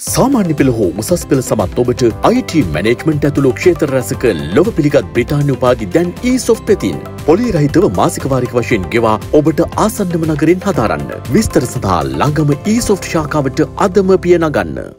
සාමාන්‍ය පෙළ හෝ උසස් පෙළ සමත් ඔබට IT මැනේජ්මන්ට් ඇතුළු ක්ෂේත්‍ර රැසක ලොව පිළිගත් බ්‍රිතාන්‍ය උපාධි දැන් e-soft පෙතින් පොලි රහිතව මාසික වාරික වශයෙන් ගෙවා ඔබට ආසන්නම නගරින් හදාරන්න. විස්තර සඳහා ළඟම e-soft ශාඛාවට අදම පිය නගන්න.